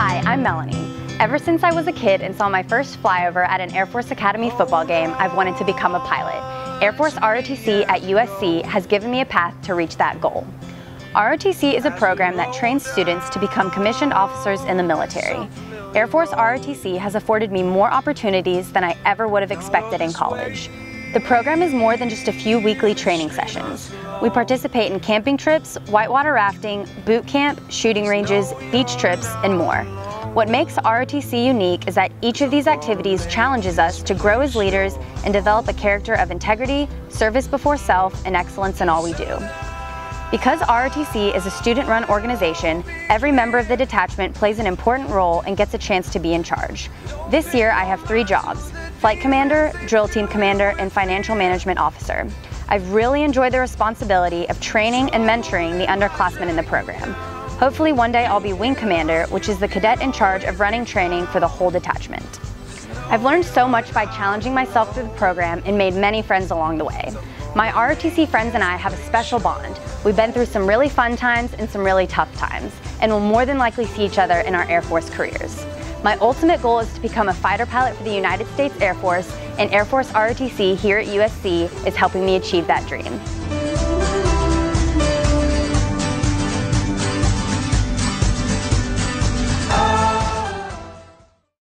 Hi, I'm Melanie. Ever since I was a kid and saw my first flyover at an Air Force Academy football game, I've wanted to become a pilot. Air Force ROTC at USC has given me a path to reach that goal. ROTC is a program that trains students to become commissioned officers in the military. Air Force ROTC has afforded me more opportunities than I ever would have expected in college. The program is more than just a few weekly training sessions. We participate in camping trips, whitewater rafting, boot camp, shooting ranges, beach trips, and more. What makes ROTC unique is that each of these activities challenges us to grow as leaders and develop a character of integrity, service before self, and excellence in all we do. Because ROTC is a student-run organization, every member of the detachment plays an important role and gets a chance to be in charge. This year I have three jobs, Flight Commander, Drill Team Commander, and Financial Management Officer. I've really enjoyed the responsibility of training and mentoring the underclassmen in the program. Hopefully one day I'll be Wing Commander, which is the cadet in charge of running training for the whole detachment. I've learned so much by challenging myself through the program and made many friends along the way. My ROTC friends and I have a special bond. We've been through some really fun times and some really tough times, and will more than likely see each other in our Air Force careers. My ultimate goal is to become a fighter pilot for the United States Air Force, and Air Force ROTC here at USC is helping me achieve that dream.